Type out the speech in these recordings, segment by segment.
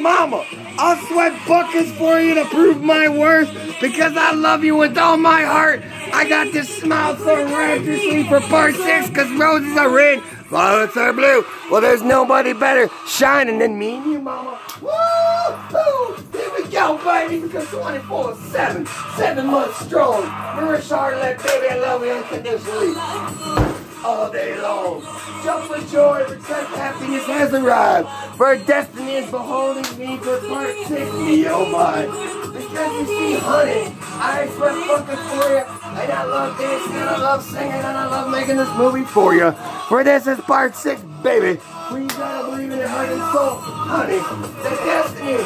mama. I'll sweat buckets for you to prove my worth because I love you with all my heart. I got this smile so rapturously for part six because roses are red, violets are blue. Well, there's nobody better shining than me and you, mama. Woo! Here we go, baby, because 24 7, seven months strong. Mehwish Hayat, baby, I love you unconditionally all day long. Jump for joy, because happiness has arrived. For destiny is beholding me for part 60, oh my. Because you see, honey, I express fucking for you, and I love dancing, and I love singing, and I love making this movie for you. For this is part 6, baby. We gotta believe in your heart and soul, honey. The destiny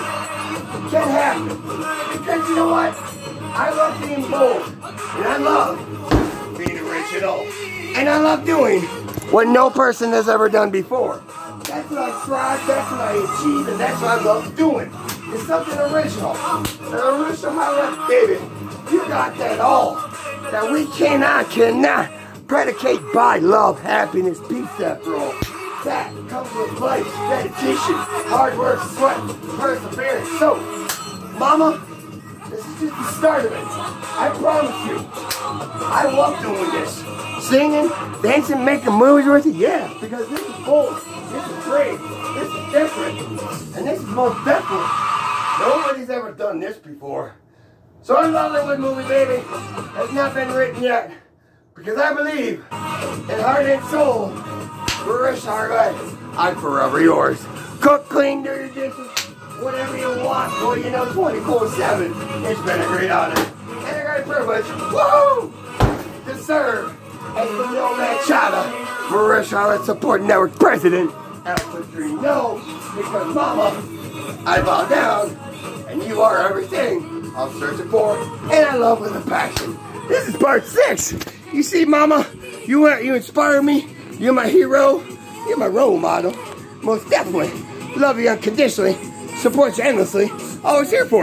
can happen. Because you know what? I love being bold, and I love And I love doing what no person has ever done before. That's what I strive, that's what I achieve, and that's what I love doing. It's something original. An original highlight, baby. You got that all. That we cannot, cannot predicate by love, happiness, peace after all. That comes with life, dedication, hard work, sweat, perseverance. So, mama, this is just the start of it. I promise you. I love doing this singing, dancing, making movies with you? Yeah, because this is bold, this is great, this is different, and this is most definitely. Nobody's ever done this before. So our Hollywood movie, baby, has not been written yet. Because I believe in heart and soul, Mehwish Hayat, I'm forever yours. Cook, clean, do your dishes, whatever you want, boy, you know, 24-7. It's been a great honor privilege, woo, to serve as the Nomad Chata, Mehwish Hayat Support Network President, Alpha 3 No, because Mama, I bow down, and you are everything I'm searching for, and I love with a passion. This is part six. You see, Mama, you uh, you inspire me. You're my hero. You're my role model. Most definitely. Love you unconditionally. Support you endlessly. Always here for you.